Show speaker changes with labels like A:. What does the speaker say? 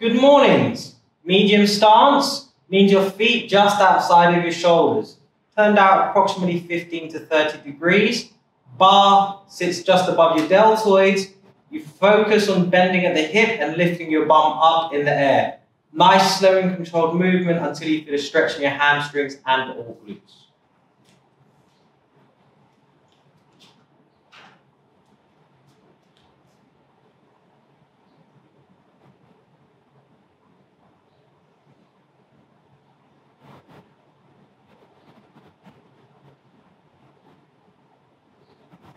A: Good mornings. Medium stance means your feet just outside of your shoulders, turned out approximately 15 to 30 degrees. Bar sits just above your deltoids. You focus on bending at the hip and lifting your bum up in the air. Nice, slow and controlled movement until you feel a stretch in your hamstrings and all glutes.